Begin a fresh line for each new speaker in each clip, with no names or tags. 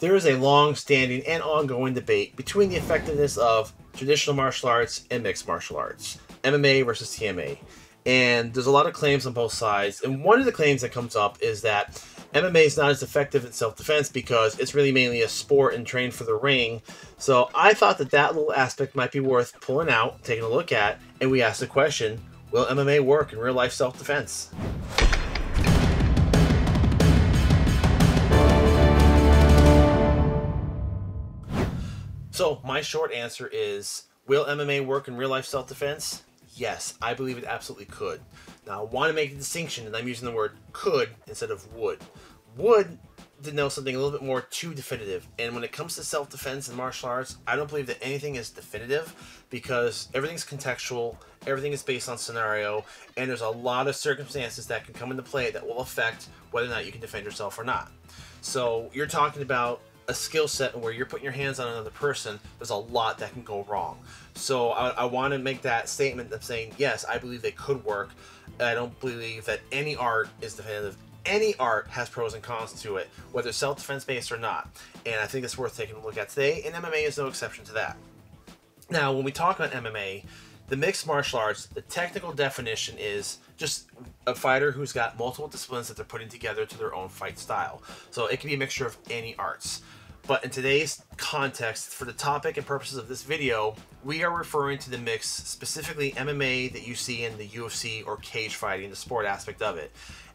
there is a long standing and ongoing debate between the effectiveness of traditional martial arts and mixed martial arts, MMA versus TMA. And there's a lot of claims on both sides. And one of the claims that comes up is that MMA is not as effective in self defense because it's really mainly a sport and trained for the ring. So I thought that that little aspect might be worth pulling out, taking a look at, and we asked the question Will MMA work in real life self defense? So, my short answer is Will MMA work in real life self defense? Yes, I believe it absolutely could. Now, I want to make a distinction, and I'm using the word could instead of would. Would denote something a little bit more too definitive. And when it comes to self defense and martial arts, I don't believe that anything is definitive because everything's contextual, everything is based on scenario, and there's a lot of circumstances that can come into play that will affect whether or not you can defend yourself or not. So, you're talking about a skill set where you're putting your hands on another person, there's a lot that can go wrong. So I, I want to make that statement of saying, yes, I believe they could work. I don't believe that any art is definitive. Any art has pros and cons to it, whether self-defense based or not. And I think it's worth taking a look at today, and MMA is no exception to that. Now, when we talk about MMA, the mixed martial arts, the technical definition is just a fighter who's got multiple disciplines that they're putting together to their own fight style. So it can be a mixture of any arts. But in today's context, for the topic and purposes of this video, we are referring to the mix, specifically MMA that you see in the UFC or cage fighting, the sport aspect of it.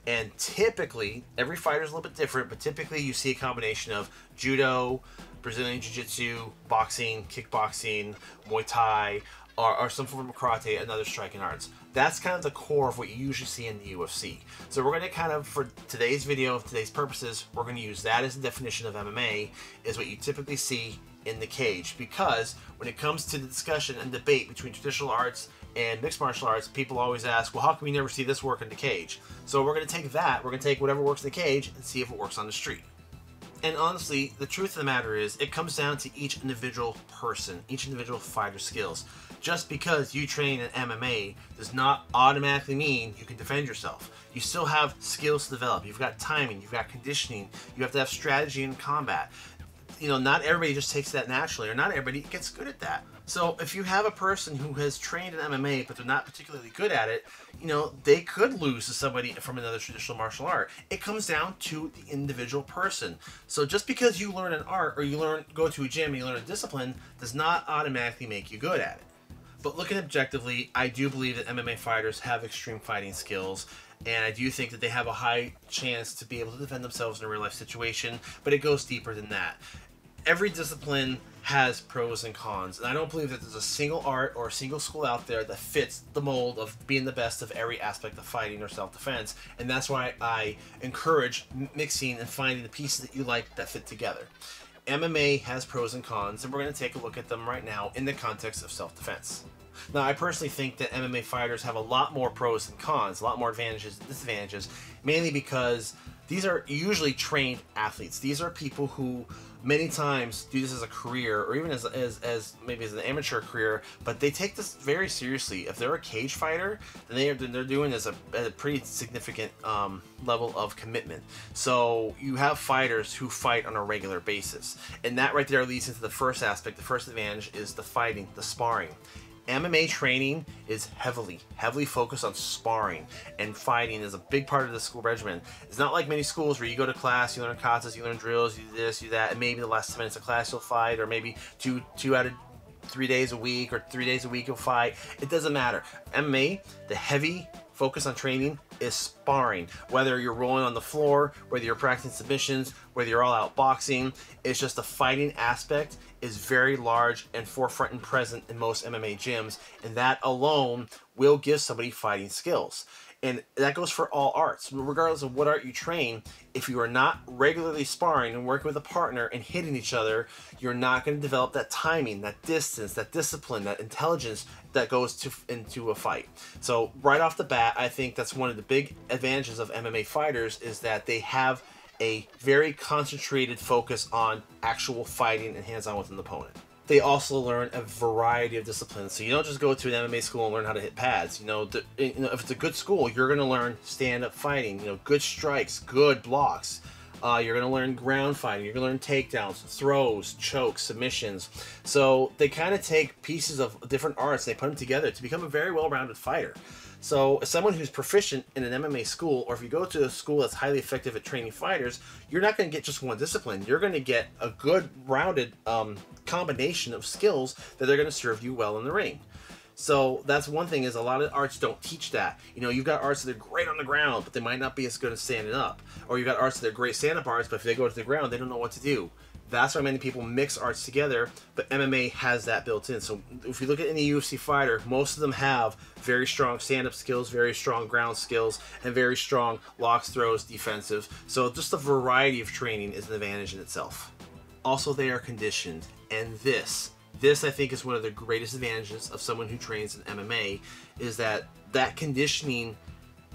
And typically, every fighter is a little bit different, but typically you see a combination of judo, Brazilian Jiu-Jitsu, boxing, kickboxing, Muay Thai, or, or some form of karate and other striking arts. That's kind of the core of what you usually see in the UFC. So we're going to kind of, for today's video, today's purposes, we're going to use that as the definition of MMA, is what you typically see in the cage. Because when it comes to the discussion and debate between traditional arts and mixed martial arts, people always ask, well, how can we never see this work in the cage? So we're going to take that, we're going to take whatever works in the cage and see if it works on the street. And honestly, the truth of the matter is, it comes down to each individual person, each individual fighter skills. Just because you train in MMA does not automatically mean you can defend yourself. You still have skills to develop. You've got timing, you've got conditioning, you have to have strategy in combat. You know, not everybody just takes that naturally, or not everybody gets good at that. So if you have a person who has trained in MMA but they're not particularly good at it, you know, they could lose to somebody from another traditional martial art. It comes down to the individual person. So just because you learn an art or you learn go to a gym and you learn a discipline does not automatically make you good at it. But looking objectively, I do believe that MMA fighters have extreme fighting skills and I do think that they have a high chance to be able to defend themselves in a real life situation, but it goes deeper than that. Every discipline has pros and cons, and I don't believe that there's a single art or a single school out there that fits the mold of being the best of every aspect of fighting or self-defense, and that's why I encourage mixing and finding the pieces that you like that fit together. MMA has pros and cons, and we're going to take a look at them right now in the context of self-defense. Now, I personally think that MMA fighters have a lot more pros and cons, a lot more advantages and disadvantages, mainly because these are usually trained athletes. These are people who many times do this as a career or even as, as, as maybe as an amateur career, but they take this very seriously. If they're a cage fighter, then, they are, then they're doing this a, a pretty significant um, level of commitment. So you have fighters who fight on a regular basis. And that right there leads into the first aspect. The first advantage is the fighting, the sparring. MMA training is heavily, heavily focused on sparring and fighting is a big part of the school regimen. It's not like many schools where you go to class, you learn katas, you learn drills, you do this, you do that, and maybe the last 10 minutes of class you'll fight, or maybe two, two out of three days a week, or three days a week you'll fight. It doesn't matter. MMA, the heavy focus on training is sparring. Whether you're rolling on the floor, whether you're practicing submissions, whether you're all out boxing, it's just the fighting aspect is very large and forefront and present in most MMA gyms, and that alone will give somebody fighting skills. And that goes for all arts. Regardless of what art you train, if you are not regularly sparring and working with a partner and hitting each other, you're not going to develop that timing, that distance, that discipline, that intelligence that goes to into a fight. So right off the bat, I think that's one of the big advantages of MMA fighters is that they have a very concentrated focus on actual fighting and hands-on with an opponent they also learn a variety of disciplines. So you don't just go to an MMA school and learn how to hit pads. You know, the, you know if it's a good school, you're going to learn stand-up fighting. You know, good strikes, good blocks, Uh, you're going to learn ground fighting. You're going to learn takedowns, throws, chokes, submissions. So they kind of take pieces of different arts, they put them together to become a very well-rounded fighter. So, as someone who's proficient in an MMA school, or if you go to a school that's highly effective at training fighters, you're not going to get just one discipline. You're going to get a good, rounded um, combination of skills that are going to serve you well in the ring. So that's one thing is a lot of arts don't teach that. You know, you've got arts that are great on the ground, but they might not be as good at standing up. Or you've got arts that are great stand-up arts, but if they go to the ground, they don't know what to do. That's why many people mix arts together, but MMA has that built in. So if you look at any UFC fighter, most of them have very strong stand-up skills, very strong ground skills, and very strong locks, throws, defensive. So just the variety of training is an advantage in itself. Also, they are conditioned, and this this I think is one of the greatest advantages of someone who trains in MMA is that that conditioning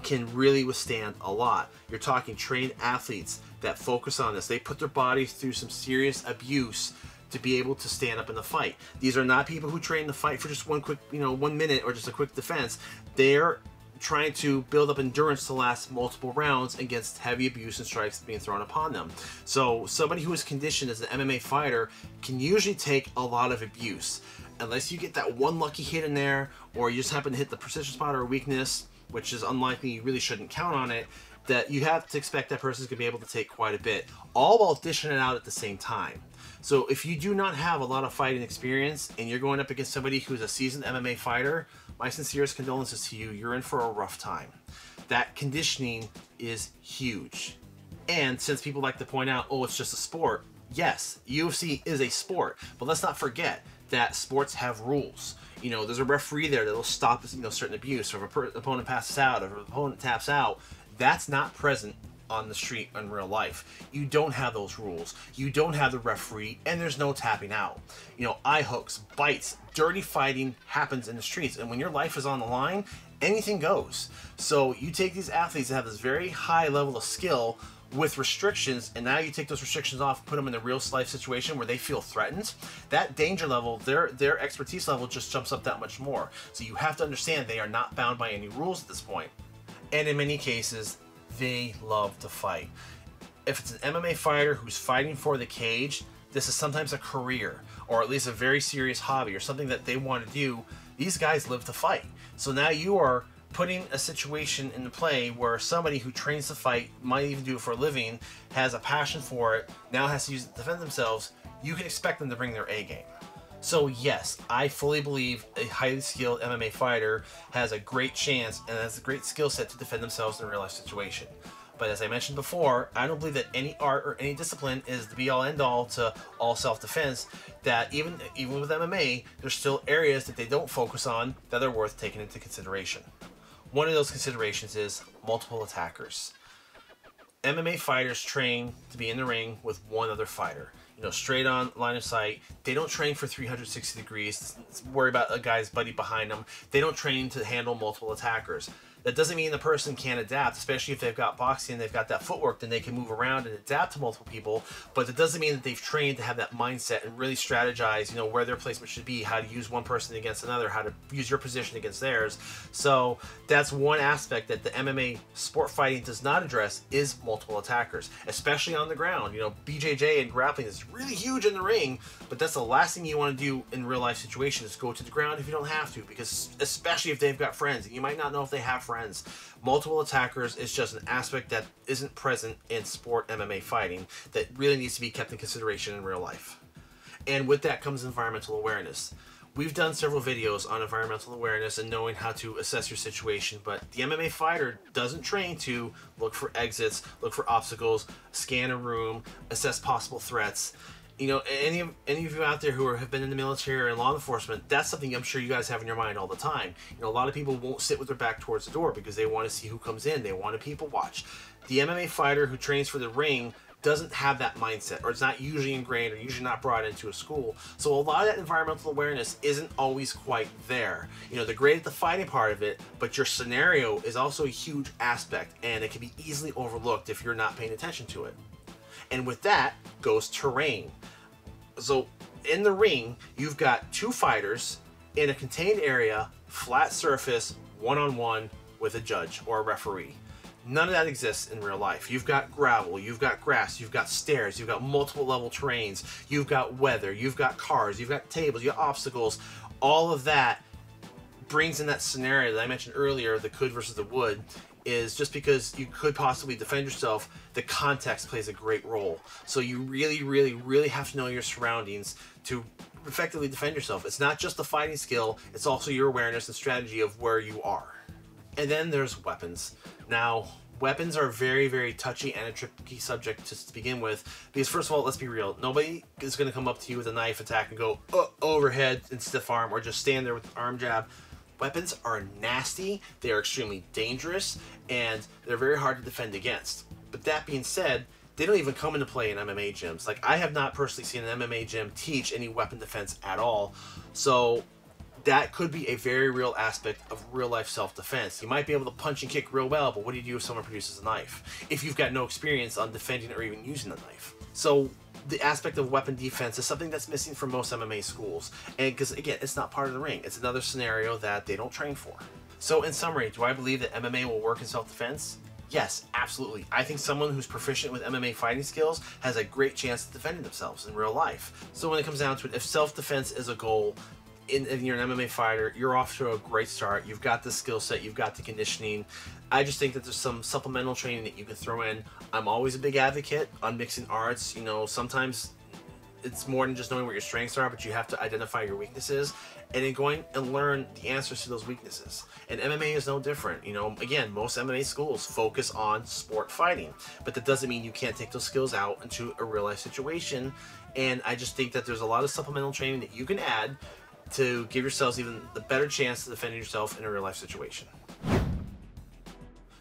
can really withstand a lot. You're talking trained athletes that focus on this. They put their bodies through some serious abuse to be able to stand up in the fight. These are not people who train the fight for just one quick, you know, one minute or just a quick defense. They're trying to build up endurance to last multiple rounds against heavy abuse and strikes being thrown upon them. So somebody who is conditioned as an MMA fighter can usually take a lot of abuse. Unless you get that one lucky hit in there, or you just happen to hit the precision spot or weakness, which is unlikely, you really shouldn't count on it, that you have to expect that person's to be able to take quite a bit, all while dishing it out at the same time. So if you do not have a lot of fighting experience and you're going up against somebody who's a seasoned MMA fighter, my sincerest condolences to you. You're in for a rough time. That conditioning is huge. And since people like to point out, oh, it's just a sport, yes, UFC is a sport, but let's not forget that sports have rules. You know, there's a referee there that'll stop you know certain abuse, or if an opponent passes out, or if an opponent taps out. That's not present on the street in real life. You don't have those rules. You don't have the referee, and there's no tapping out. You know, eye hooks, bites, dirty fighting happens in the streets. And when your life is on the line, anything goes. So you take these athletes that have this very high level of skill with restrictions and now you take those restrictions off put them in a real life situation where they feel threatened that danger level their their expertise level just jumps up that much more so you have to understand they are not bound by any rules at this point and in many cases they love to fight. If it's an MMA fighter who's fighting for the cage, this is sometimes a career or at least a very serious hobby or something that they want to do. These guys live to fight. So now you are putting a situation into play where somebody who trains to fight, might even do it for a living, has a passion for it, now has to use it to defend themselves, you can expect them to bring their A game. So yes, I fully believe a highly skilled MMA fighter has a great chance and has a great skill set to defend themselves in a real life situation. But as I mentioned before, I don't believe that any art or any discipline is the be all end all to all self defense. That even even with MMA, there's still areas that they don't focus on that are worth taking into consideration. One of those considerations is multiple attackers. MMA fighters train to be in the ring with one other fighter you know, straight on line of sight. They don't train for 360 degrees. Worry about a guy's buddy behind them. They don't train to handle multiple attackers. That doesn't mean the person can't adapt, especially if they've got boxing, and they've got that footwork, then they can move around and adapt to multiple people. But it doesn't mean that they've trained to have that mindset and really strategize, you know, where their placement should be, how to use one person against another, how to use your position against theirs. So that's one aspect that the MMA sport fighting does not address is multiple attackers, especially on the ground. You know, BJJ and grappling is really huge in the ring, but that's the last thing you want to do in real life situations go to the ground if you don't have to, because especially if they've got friends, you might not know if they have friends. Multiple attackers is just an aspect that isn't present in sport MMA fighting that really needs to be kept in consideration in real life. And with that comes environmental awareness. We've done several videos on environmental awareness and knowing how to assess your situation, but the MMA fighter doesn't train to look for exits, look for obstacles, scan a room, assess possible threats you know, any of any of you out there who are, have been in the military or in law enforcement, that's something I'm sure you guys have in your mind all the time. You know, a lot of people won't sit with their back towards the door because they want to see who comes in. They want to people watch. The MMA fighter who trains for the ring doesn't have that mindset, or it's not usually ingrained, or usually not brought into a school. So a lot of that environmental awareness isn't always quite there. You know, they're great at the fighting part of it, but your scenario is also a huge aspect, and it can be easily overlooked if you're not paying attention to it. And with that goes terrain. So in the ring, you've got two fighters in a contained area, flat surface, one on one with a judge or a referee. None of that exists in real life. You've got gravel, you've got grass, you've got stairs, you've got multiple level terrains, you've got weather, you've got cars, you've got tables, you got obstacles. All of that brings in that scenario that I mentioned earlier, the could versus the would, is just because you could possibly defend yourself, the context plays a great role. So you really, really, really have to know your surroundings to effectively defend yourself. It's not just the fighting skill, it's also your awareness and strategy of where you are. And then there's weapons. Now, weapons are very, very touchy and a tricky subject to, begin with. Because first of all, let's be real. Nobody is going to come up to you with a knife attack and go uh, overhead and stiff arm or just stand there with arm jab weapons are nasty, they are extremely dangerous, and they're very hard to defend against. But that being said, they don't even come into play in MMA gyms. Like, I have not personally seen an MMA gym teach any weapon defense at all. So, that could be a very real aspect of real life self defense. You might be able to punch and kick real well, but what do you do if someone produces a knife? If you've got no experience on defending or even using a knife. So, the aspect of weapon defense is something that's missing from most MMA schools. And because, again, it's not part of the ring, it's another scenario that they don't train for. So, in summary, do I believe that MMA will work in self defense? Yes, absolutely. I think someone who's proficient with MMA fighting skills has a great chance of defending themselves in real life. So, when it comes down to it, if self defense is a goal, in, and you're an MMA fighter, you're off to a great start. You've got the skill set, you've got the conditioning. I just think that there's some supplemental training that you can throw in. I'm always a big advocate on mixing arts. You know, sometimes it's more than just knowing what your strengths are, but you have to identify your weaknesses and then going and learn the answers to those weaknesses. And MMA is no different. You know, again, most MMA schools focus on sport fighting, but that doesn't mean you can't take those skills out into a real life situation. And I just think that there's a lot of supplemental training that you can add to give yourselves even the better chance to defend yourself in a real life situation.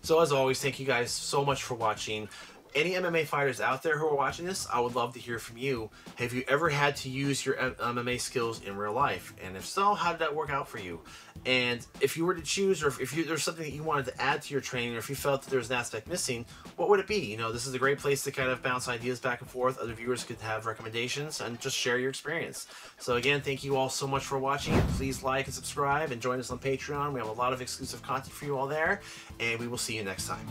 So as always, thank you guys so much for watching any MMA fighters out there who are watching this, I would love to hear from you. Have you ever had to use your MMA skills in real life? And if so, how did that work out for you? And if you were to choose, or if, you, there's something that you wanted to add to your training, or if you felt that there was an aspect missing, what would it be? You know, this is a great place to kind of bounce ideas back and forth. Other viewers could have recommendations and just share your experience. So again, thank you all so much for watching. Please like and subscribe and join us on Patreon. We have a lot of exclusive content for you all there, and we will see you next time.